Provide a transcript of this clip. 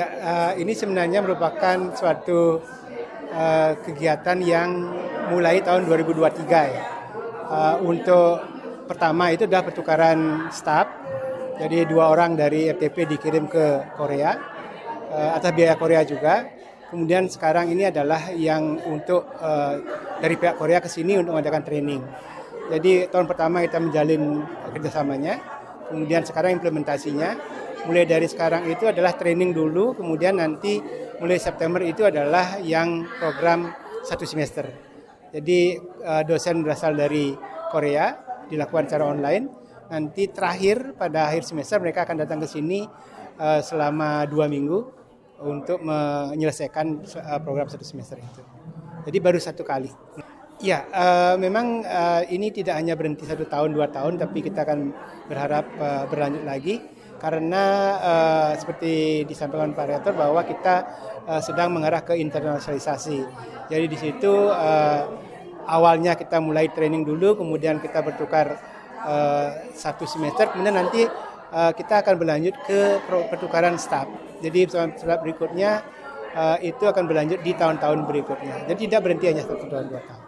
uh, ini sebenarnya merupakan suatu uh, kegiatan yang mulai tahun 2023 ya. Uh, untuk pertama itu adalah pertukaran staf. Jadi dua orang dari RTP dikirim ke Korea uh, atas biaya Korea juga. Kemudian sekarang ini adalah yang untuk uh, dari pihak Korea ke sini untuk mengadakan training. Jadi tahun pertama kita menjalin kerjasamanya, kemudian sekarang implementasinya. Mulai dari sekarang itu adalah training dulu, kemudian nanti mulai September itu adalah yang program satu semester. Jadi uh, dosen berasal dari Korea dilakukan secara online. Nanti terakhir pada akhir semester mereka akan datang ke sini uh, selama dua minggu untuk menyelesaikan uh, program satu semester itu. Jadi baru satu kali. Ya, uh, memang uh, ini tidak hanya berhenti satu tahun dua tahun, tapi kita akan berharap uh, berlanjut lagi karena uh, seperti disampaikan Pak Rektor bahwa kita uh, sedang mengarah ke internasionalisasi. Jadi di situ uh, awalnya kita mulai training dulu, kemudian kita bertukar uh, satu semester, kemudian nanti uh, kita akan berlanjut ke pertukaran staff. Jadi setelah berikutnya uh, itu akan berlanjut di tahun-tahun berikutnya. Jadi tidak berhenti hanya satu tahun dua tahun.